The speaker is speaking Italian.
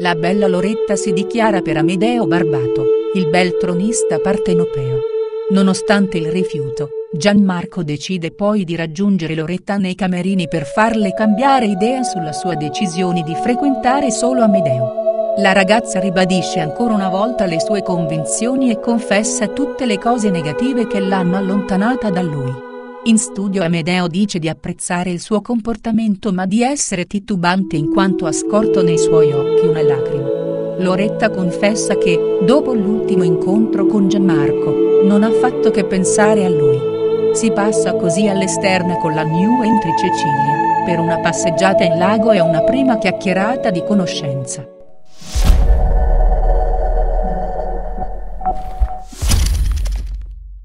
La bella Loretta si dichiara per Amedeo Barbato, il bel tronista partenopeo. Nonostante il rifiuto, Gianmarco decide poi di raggiungere Loretta nei camerini per farle cambiare idea sulla sua decisione di frequentare solo Amedeo. La ragazza ribadisce ancora una volta le sue convinzioni e confessa tutte le cose negative che l'hanno allontanata da lui. In studio Amedeo dice di apprezzare il suo comportamento ma di essere titubante in quanto ha scorto nei suoi occhi una lacrima. Loretta confessa che, dopo l'ultimo incontro con Gianmarco, non ha fatto che pensare a lui. Si passa così all'esterna con la new entry Cecilia, per una passeggiata in lago e una prima chiacchierata di conoscenza.